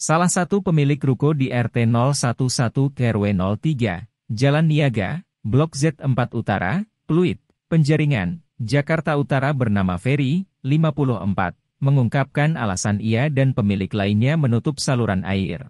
Salah satu pemilik ruko di RT 011 KRW 03, Jalan Niaga, Blok Z4 Utara, Pluit, Penjaringan, Jakarta Utara bernama Ferry, 54, mengungkapkan alasan ia dan pemilik lainnya menutup saluran air.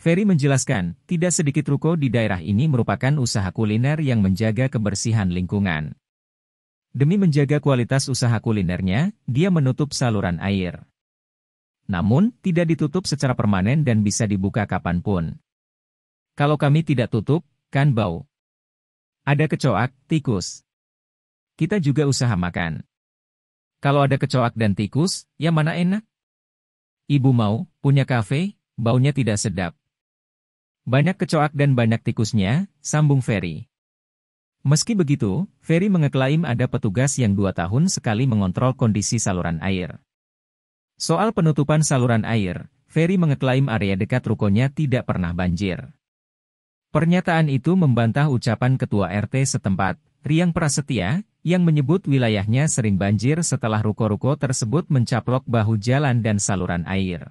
Ferry menjelaskan, tidak sedikit ruko di daerah ini merupakan usaha kuliner yang menjaga kebersihan lingkungan. Demi menjaga kualitas usaha kulinernya, dia menutup saluran air. Namun, tidak ditutup secara permanen dan bisa dibuka kapan pun. Kalau kami tidak tutup, kan bau. Ada kecoak, tikus. Kita juga usaha makan. Kalau ada kecoak dan tikus, yang mana enak? Ibu mau, punya kafe, baunya tidak sedap. Banyak kecoak dan banyak tikusnya, sambung Ferry. Meski begitu, Ferry mengeklaim ada petugas yang dua tahun sekali mengontrol kondisi saluran air. Soal penutupan saluran air, Ferry mengeklaim area dekat rukonya tidak pernah banjir. Pernyataan itu membantah ucapan Ketua RT setempat, Riang Prasetya, yang menyebut wilayahnya sering banjir setelah ruko-ruko tersebut mencaplok bahu jalan dan saluran air.